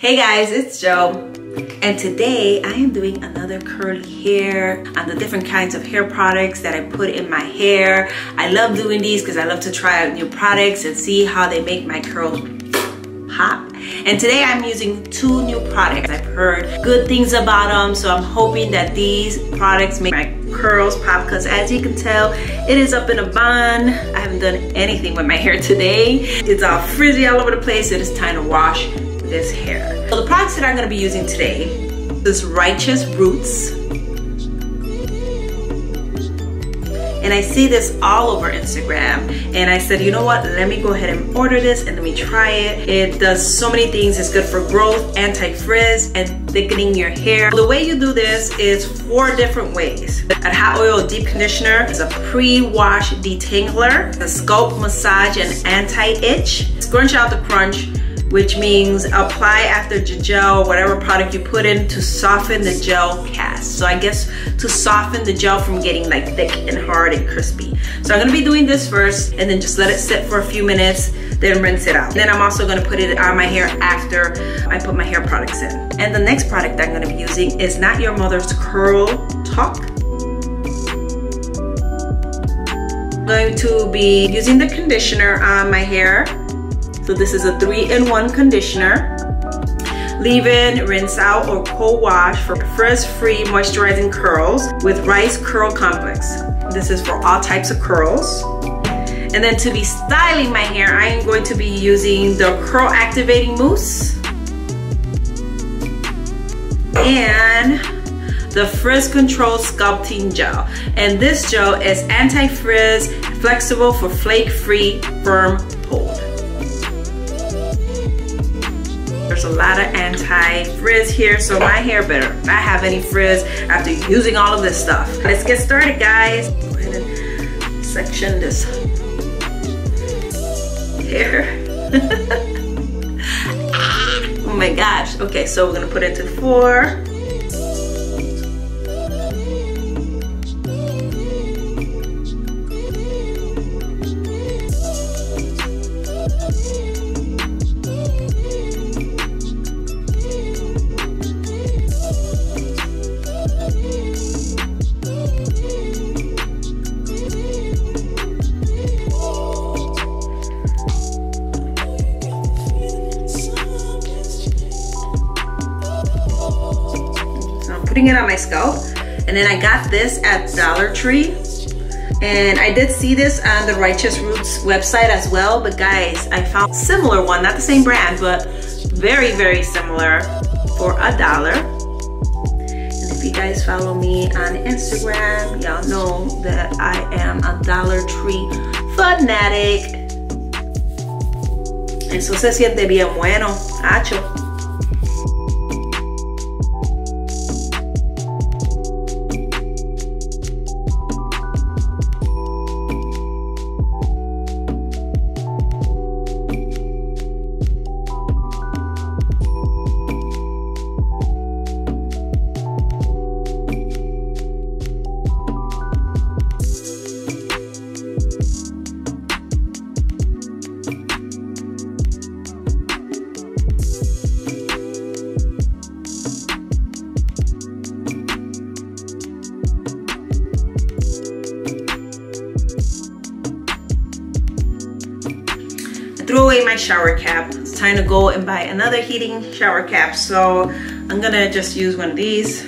Hey guys, it's Jo. And today I am doing another curly hair on the different kinds of hair products that I put in my hair. I love doing these because I love to try out new products and see how they make my curls pop. And today I'm using two new products. I've heard good things about them, so I'm hoping that these products make my curls pop because as you can tell, it is up in a bun. I haven't done anything with my hair today. It's all frizzy all over the place. It is time to wash this hair. So the products that I'm gonna be using today is Righteous Roots. And I see this all over Instagram. And I said, you know what? Let me go ahead and order this and let me try it. It does so many things. It's good for growth, anti-frizz, and thickening your hair. The way you do this is four different ways. A hot oil deep conditioner is a pre-wash detangler, a scalp massage and anti-itch, scrunch out the crunch, which means apply after the gel, whatever product you put in to soften the gel cast. So I guess to soften the gel from getting like thick and hard and crispy. So I'm gonna be doing this first and then just let it sit for a few minutes, then rinse it out. Then I'm also gonna put it on my hair after I put my hair products in. And the next product I'm gonna be using is Not Your Mother's Curl Talk. I'm going to be using the conditioner on my hair so this is a three-in-one conditioner. Leave-in, rinse out, or co-wash for frizz-free moisturizing curls with Rice Curl Complex. This is for all types of curls. And then to be styling my hair, I am going to be using the Curl Activating Mousse. And the Frizz Control Sculpting Gel. And this gel is anti-frizz, flexible for flake-free, firm hold. There's a lot of anti-frizz here, so my hair better not have any frizz after using all of this stuff. Let's get started, guys. Go ahead and section this hair. oh my gosh. Okay, so we're gonna put it to four. Putting it on my scalp. And then I got this at Dollar Tree. And I did see this on the Righteous Roots website as well. But guys, I found similar one, not the same brand, but very, very similar for a dollar. And if you guys follow me on Instagram, y'all know that I am a Dollar Tree fanatic. Eso se siente bien bueno, hacho. Shower cap. It's time to go and buy another heating shower cap. So I'm gonna just use one of these.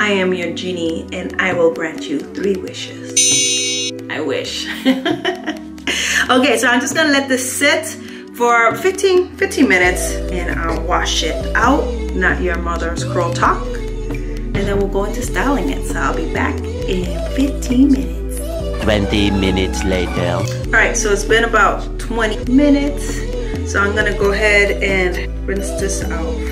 I am your genie and I will grant you three wishes. I wish. okay, so I'm just gonna let this sit for 15, 15 minutes and I'll wash it out. Not your mother's curl talk. And then we'll go into styling it. So I'll be back in 15 minutes. 20 minutes later. All right, so it's been about 20 minutes. So I'm gonna go ahead and rinse this out.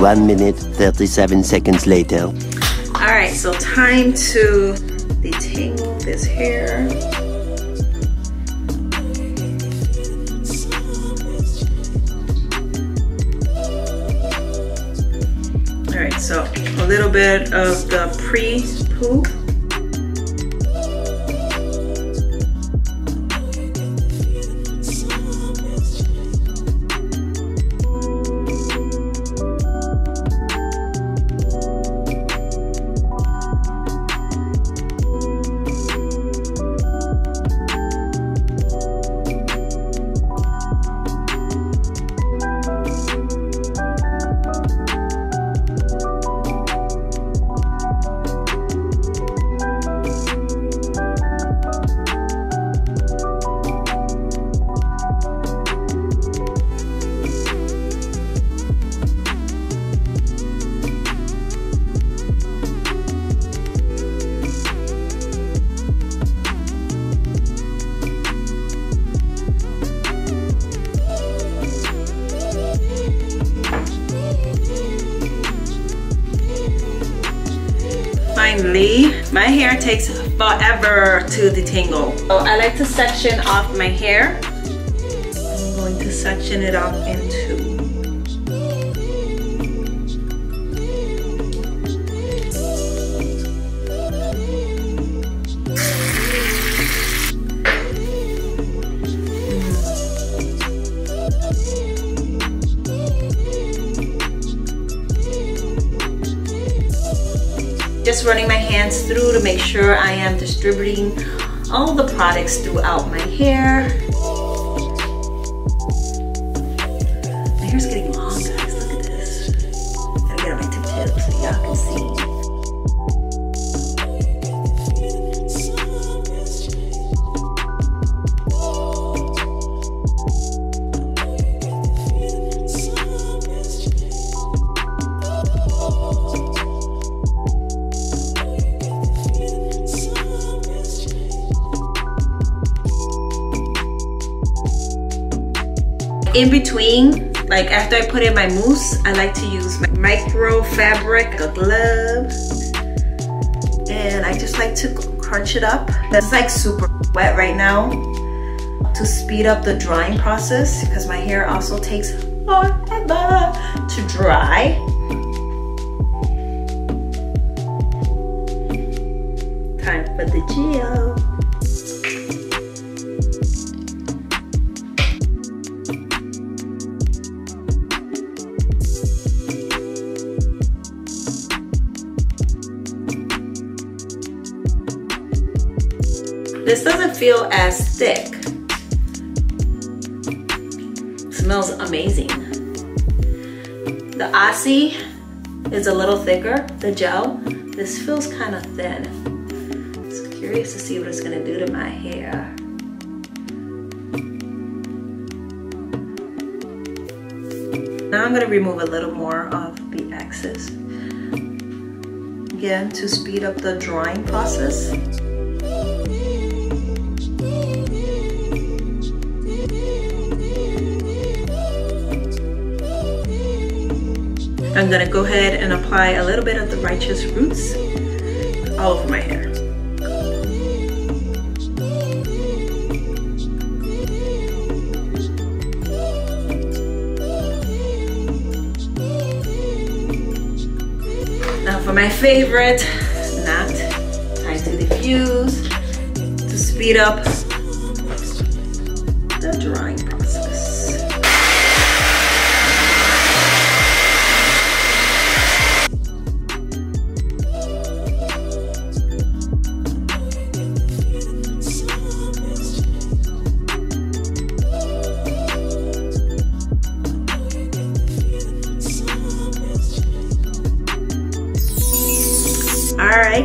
One minute, 37 seconds later. All right, so time to detangle this hair. Little bit of the pre-poo. My hair takes forever to detangle. So I like to section off my hair. I'm going to section it off in Running my hands through to make sure I am distributing all the products throughout my hair. In between, like after I put in my mousse, I like to use my micro fabric, a glove. And I just like to crunch it up. It's like super wet right now to speed up the drying process because my hair also takes forever to dry. Time for the gel. Feel as thick. smells amazing. The Aussie is a little thicker, the gel. This feels kind of thin. Curious to see what it's gonna do to my hair. Now I'm gonna remove a little more of the excess. Again, to speed up the drying process. I'm gonna go ahead and apply a little bit of the Righteous Roots all over my hair. Now for my favorite knot, time to diffuse to speed up the drying process.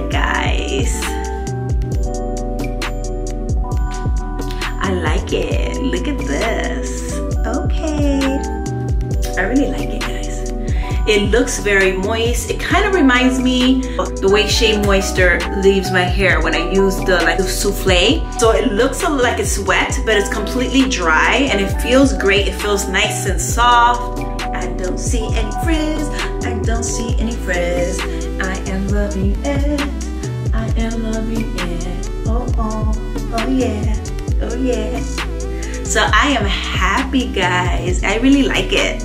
Guys. I like it. Look at this. Okay. I really like it, guys. It looks very moist. It kind of reminds me of the way Shea Moisture leaves my hair when I use the like the souffle. So it looks like it's wet, but it's completely dry and it feels great. It feels nice and soft. I don't see any frizz. I don't see any frizz. I am loving it. I am loving it. Oh, oh, oh yeah. Oh yeah. So I am happy guys. I really like it.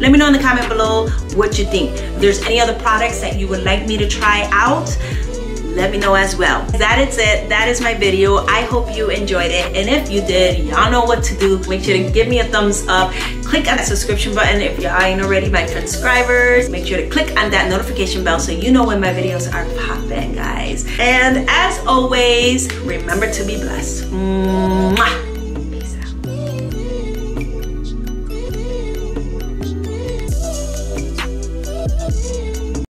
Let me know in the comment below what you think. If there's any other products that you would like me to try out, let me know as well. That is it. That is my video. I hope you enjoyed it. And if you did, y'all know what to do. Make sure to give me a thumbs up. Click on that subscription button if you ain't already my subscribers. Make sure to click on that notification bell so you know when my videos are popping, guys. And as always, remember to be blessed. Mwah.